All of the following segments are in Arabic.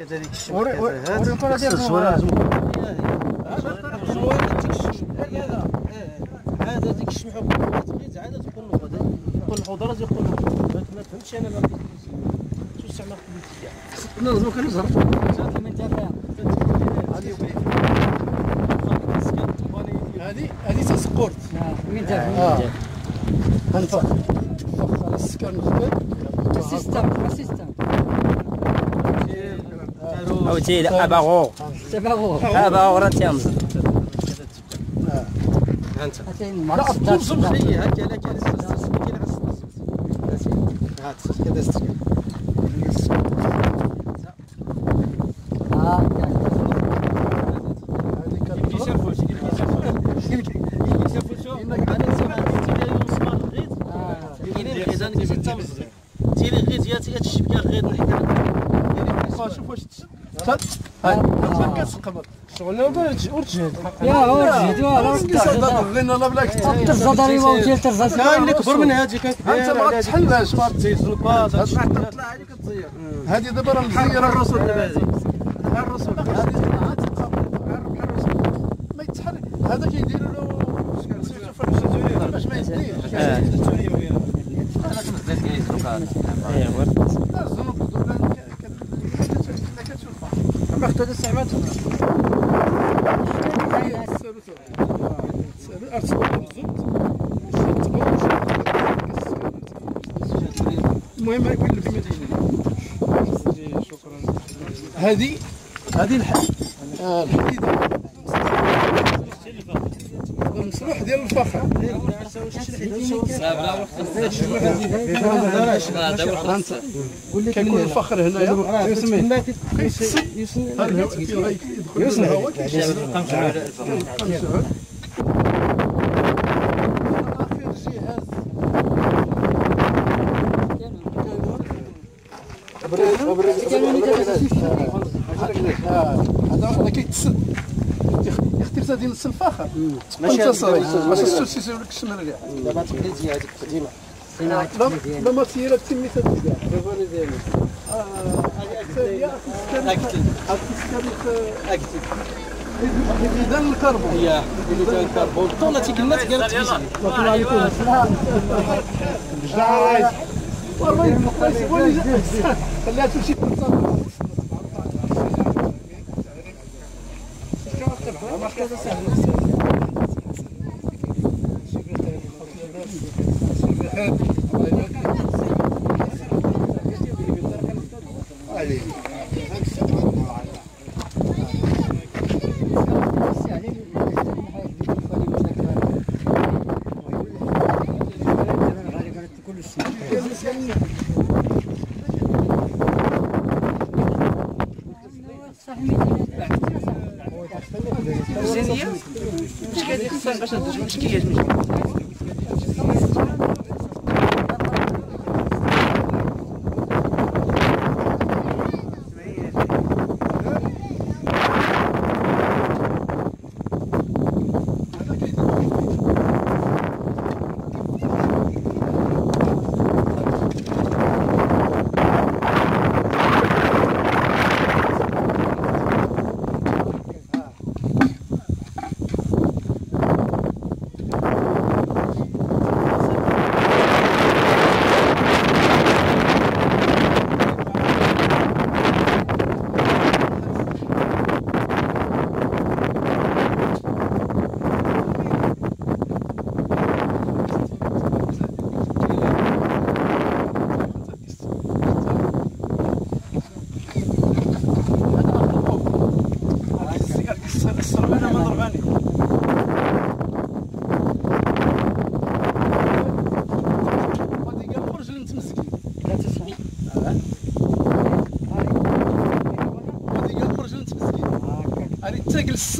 كذلك وري وري هذا هذا ديك الشبح تبغي عاد تقول له غدا تقول الحضره تقول له ما فهمتش أنا ما شو استعمال كليتيه نظمو كنزهر هذه هذه تسقورت من آه تاع انت السكان مخبر السيستم السيستم أو تي اباغو تبعو اباغو راه تيمز ها انت لا الطول زمخ هي هكا لا كان كاين هات كذا استرجع هاي ما كتقبل شغلنا ورجل يا ورجي ولا لأن لا بلاك ترزا داري وجه ترزا كاين اللي كبر من هذه كان انت ما تحلهاش ما تزيد الباط تطلع عليك تضيع هذه دابا راه مزيره الرسول دابا هذه الرسول ما يتحرك هذا كيديروا له باش ما يديش الزنوب الاستعمال المهم كاين في هذه؟ هذه الح... المصلوح ديال الفخر. كيكون الفخر هنايا جهاز هذا هذا كيتسد هذه نص الفخر. ماشي السوس يسوي لك الشمال كاع دابا تقليديه هذيك قديمه لا لا ما تسير تسمي تدي كاع اذا الكربون. هي اللي كان كربون طولة تيقلنا تقالت خليها تمشي. Allez. Hoje em dia, pesquisas são bastante mesquias mesmo.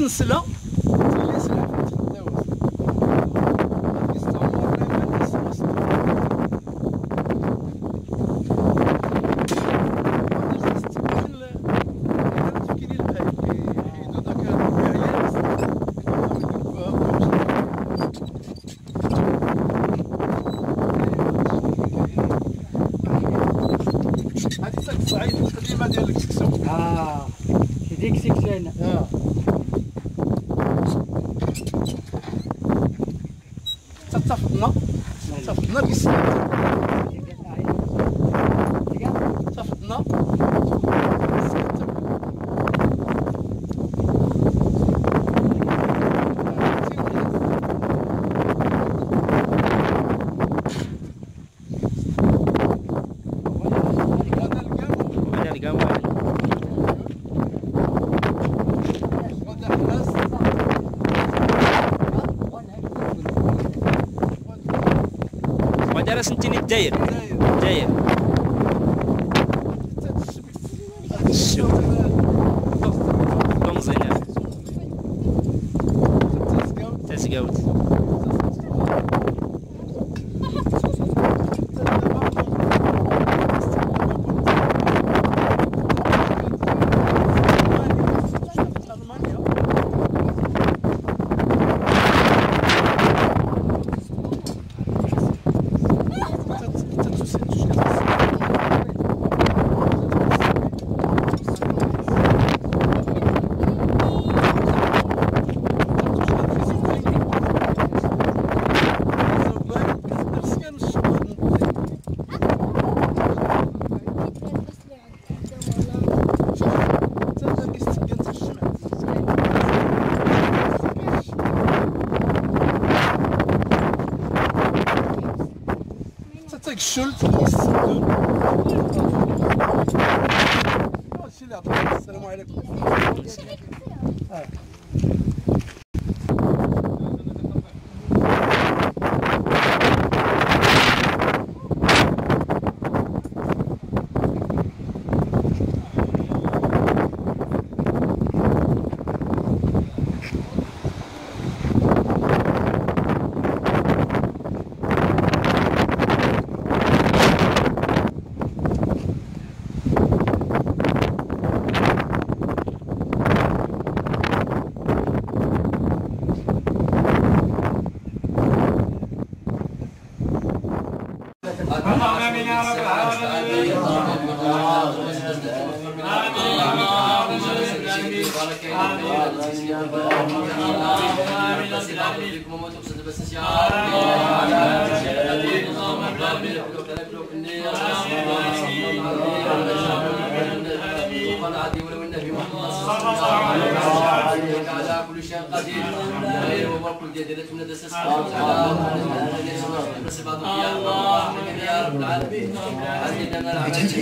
لها السنسله هذه ساك الصعيد القديمه ديال الكسكسو اه 진짜 겁나 진짜 겁나 비싸 راه سنتيني داير الداير الشوط بنزينة Patrick Schultz, l'Institut. Salam alaikum. التسقاوت تسقاوت الشلت السدون هادشي اللي عطينا السلام عليكم على كل شيء قدير. غير وكل جديدة من دسس بس بعض يا رب العالمين. عزيزنا العالمين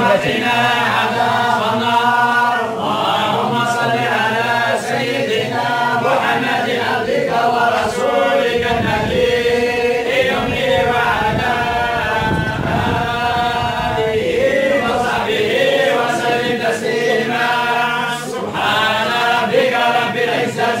وقنا عذاب النار اللهم صل على سيدنا محمد عبدك ورسولك النبي. الأمي وعلى آله وصحبه وسلم تسليما. سبحان ربك رب العزة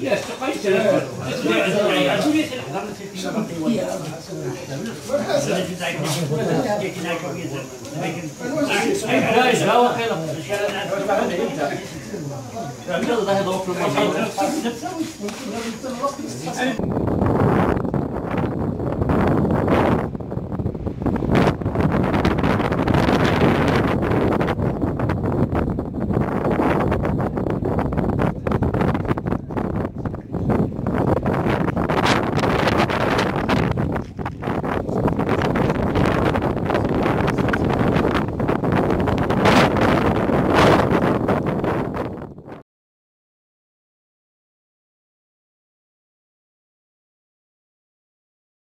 يا استقيت أنا Thank.